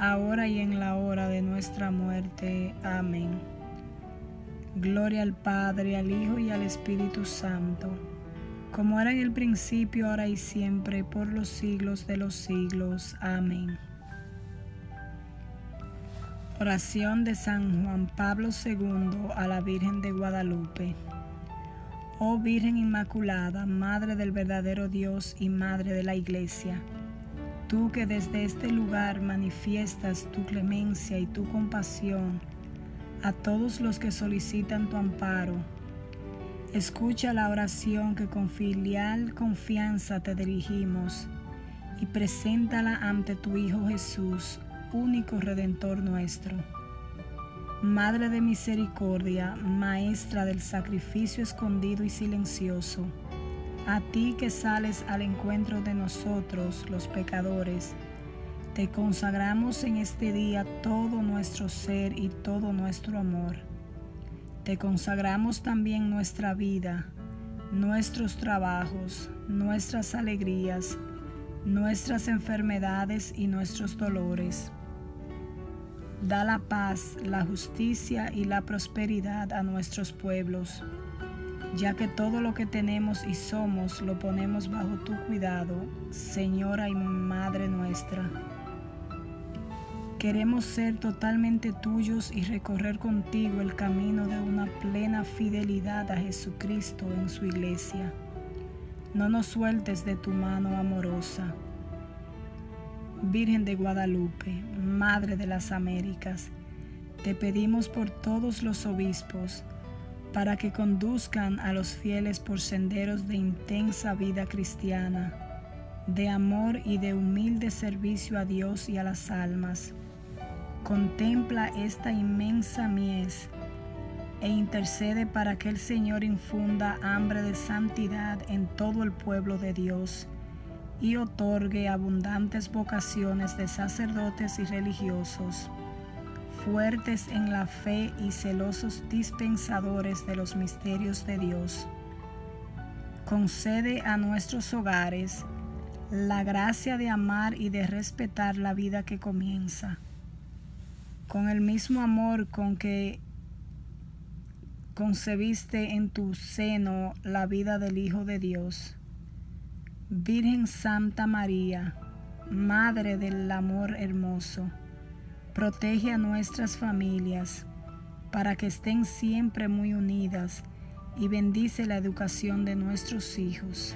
ahora y en la hora de nuestra muerte. Amén. Gloria al Padre, al Hijo y al Espíritu Santo, como era en el principio, ahora y siempre, por los siglos de los siglos. Amén. Oración de San Juan Pablo II a la Virgen de Guadalupe. Oh Virgen Inmaculada, Madre del verdadero Dios y Madre de la Iglesia, tú que desde este lugar manifiestas tu clemencia y tu compasión a todos los que solicitan tu amparo, escucha la oración que con filial confianza te dirigimos y preséntala ante tu Hijo Jesús, único Redentor nuestro. Madre de misericordia, Maestra del sacrificio escondido y silencioso, a ti que sales al encuentro de nosotros, los pecadores, te consagramos en este día todo nuestro ser y todo nuestro amor. Te consagramos también nuestra vida, nuestros trabajos, nuestras alegrías, nuestras enfermedades y nuestros dolores. Da la paz, la justicia y la prosperidad a nuestros pueblos, ya que todo lo que tenemos y somos lo ponemos bajo tu cuidado, Señora y Madre nuestra. Queremos ser totalmente tuyos y recorrer contigo el camino de una plena fidelidad a Jesucristo en su iglesia. No nos sueltes de tu mano amorosa Virgen de Guadalupe, Madre de las Américas, te pedimos por todos los obispos, para que conduzcan a los fieles por senderos de intensa vida cristiana, de amor y de humilde servicio a Dios y a las almas. Contempla esta inmensa mies e intercede para que el Señor infunda hambre de santidad en todo el pueblo de Dios y otorgue abundantes vocaciones de sacerdotes y religiosos, fuertes en la fe y celosos dispensadores de los misterios de Dios. Concede a nuestros hogares la gracia de amar y de respetar la vida que comienza, con el mismo amor con que concebiste en tu seno la vida del Hijo de Dios Virgen Santa María, Madre del Amor Hermoso, protege a nuestras familias para que estén siempre muy unidas y bendice la educación de nuestros hijos.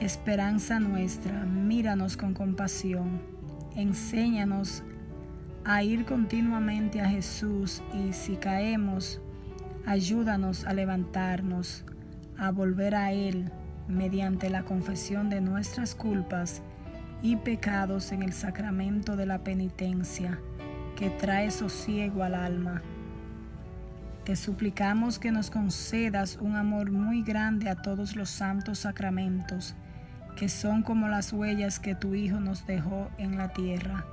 Esperanza nuestra, míranos con compasión, enséñanos a ir continuamente a Jesús y si caemos, ayúdanos a levantarnos, a volver a Él mediante la confesión de nuestras culpas y pecados en el sacramento de la penitencia, que trae sosiego al alma. Te suplicamos que nos concedas un amor muy grande a todos los santos sacramentos, que son como las huellas que tu Hijo nos dejó en la tierra.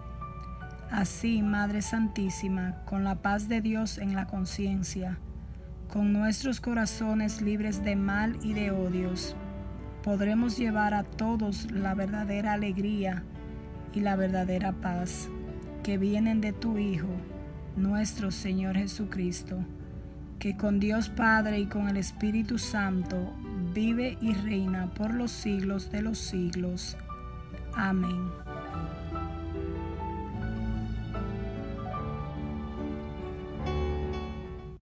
Así, Madre Santísima, con la paz de Dios en la conciencia, con nuestros corazones libres de mal y de odios, podremos llevar a todos la verdadera alegría y la verdadera paz que vienen de tu Hijo, nuestro Señor Jesucristo, que con Dios Padre y con el Espíritu Santo vive y reina por los siglos de los siglos. Amén.